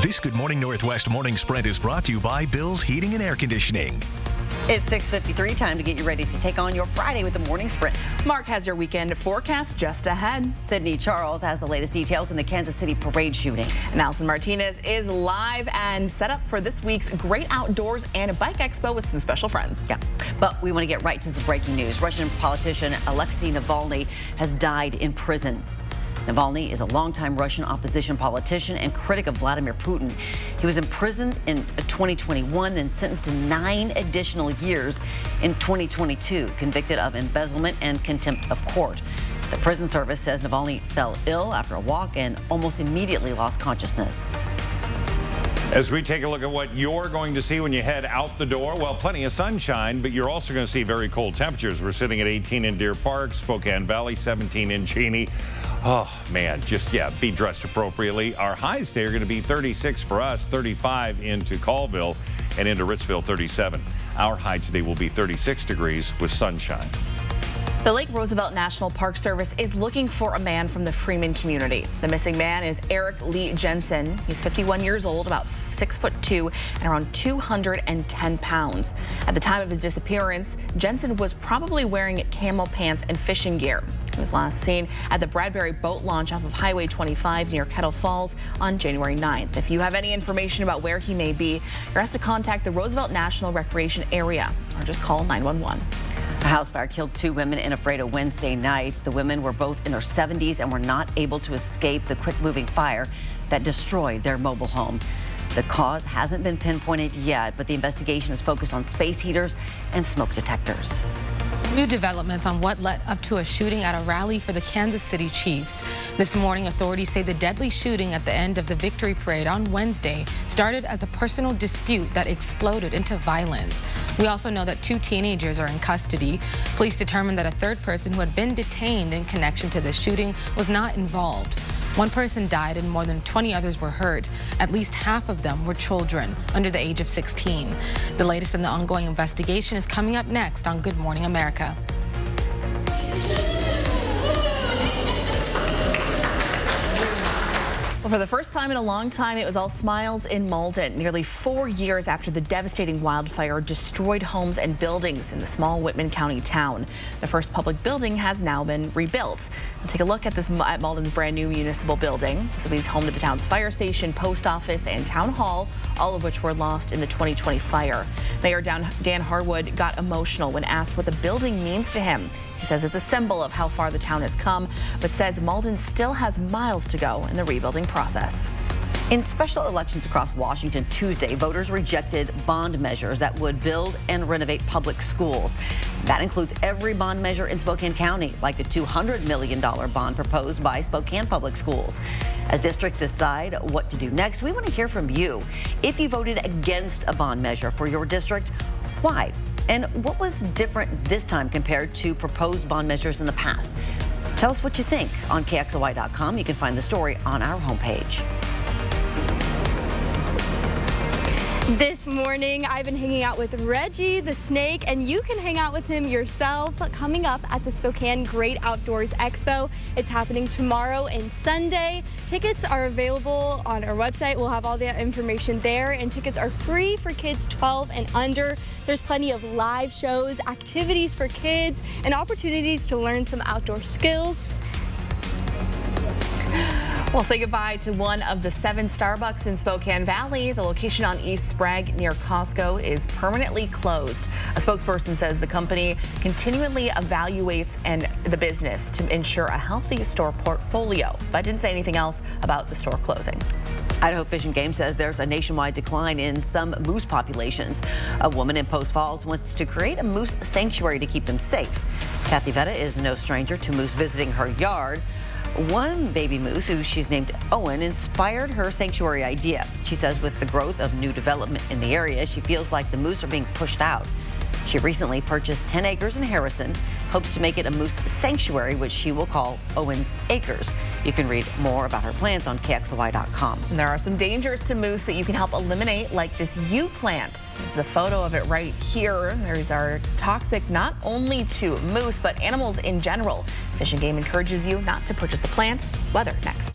This Good Morning Northwest morning sprint is brought to you by Bill's Heating and Air Conditioning. It's 6.53, time to get you ready to take on your Friday with the morning sprints. Mark has your weekend forecast just ahead. Sydney Charles has the latest details in the Kansas City parade shooting. And Allison Martinez is live and set up for this week's Great Outdoors and Bike Expo with some special friends. Yeah, but we want to get right to the breaking news. Russian politician Alexei Navalny has died in prison. Navalny is a longtime Russian opposition politician and critic of Vladimir Putin. He was imprisoned in uh, 2021, then sentenced to nine additional years in 2022, convicted of embezzlement and contempt of court. The prison service says Navalny fell ill after a walk and almost immediately lost consciousness. As we take a look at what you're going to see when you head out the door, well, plenty of sunshine, but you're also going to see very cold temperatures. We're sitting at 18 in Deer Park, Spokane Valley, 17 in Cheney. Oh, man, just, yeah, be dressed appropriately. Our highs today are going to be 36 for us, 35 into Colville, and into Ritzville, 37. Our high today will be 36 degrees with sunshine. The Lake Roosevelt National Park Service is looking for a man from the Freeman community. The missing man is Eric Lee Jensen. He's 51 years old, about six foot two, and around 210 pounds. At the time of his disappearance, Jensen was probably wearing camo pants and fishing gear. He was last seen at the Bradbury boat launch off of Highway 25 near Kettle Falls on January 9th. If you have any information about where he may be, you're asked to contact the Roosevelt National Recreation Area or just call 911. A house fire killed two women in Ephrata Wednesday night. The women were both in their 70s and were not able to escape the quick-moving fire that destroyed their mobile home. The cause hasn't been pinpointed yet, but the investigation is focused on space heaters and smoke detectors. New developments on what led up to a shooting at a rally for the Kansas City Chiefs. This morning, authorities say the deadly shooting at the end of the victory parade on Wednesday started as a personal dispute that exploded into violence. We also know that two teenagers are in custody. Police determined that a third person who had been detained in connection to the shooting was not involved. One person died and more than 20 others were hurt. At least half of them were children under the age of 16. The latest in the ongoing investigation is coming up next on Good Morning America. Well, for the first time in a long time, it was all smiles in Malden. Nearly four years after the devastating wildfire destroyed homes and buildings in the small Whitman County town. The first public building has now been rebuilt. We'll take a look at this at Malden's brand new municipal building. This will be home to the town's fire station, post office, and town hall, all of which were lost in the 2020 fire. Mayor Dan Harwood got emotional when asked what the building means to him. He says it's a symbol of how far the town has come, but says Malden still has miles to go in the rebuilding process. In special elections across Washington Tuesday, voters rejected bond measures that would build and renovate public schools. That includes every bond measure in Spokane County, like the $200 million bond proposed by Spokane Public Schools. As districts decide what to do next, we want to hear from you. If you voted against a bond measure for your district, why? And what was different this time compared to proposed bond measures in the past? Tell us what you think on KXLY.com. You can find the story on our homepage. This morning, I've been hanging out with Reggie the Snake, and you can hang out with him yourself coming up at the Spokane Great Outdoors Expo. It's happening tomorrow and Sunday. Tickets are available on our website. We'll have all the information there, and tickets are free for kids 12 and under. There's plenty of live shows, activities for kids, and opportunities to learn some outdoor skills. We'll say goodbye to one of the seven Starbucks in Spokane Valley. The location on East Sprague near Costco is permanently closed. A spokesperson says the company continually evaluates and the business to ensure a healthy store portfolio, but didn't say anything else about the store closing. Idaho Fish and Game says there's a nationwide decline in some moose populations. A woman in Post Falls wants to create a moose sanctuary to keep them safe. Kathy Vetta is no stranger to moose visiting her yard. One baby moose, who she's named Owen, inspired her sanctuary idea. She says with the growth of new development in the area, she feels like the moose are being pushed out. She recently purchased 10 acres in Harrison, hopes to make it a moose sanctuary, which she will call Owens Acres. You can read more about her plans on KXLY.com. There are some dangers to moose that you can help eliminate, like this yew plant. This is a photo of it right here. These are toxic not only to moose, but animals in general. Fish and Game encourages you not to purchase the plant. Weather next.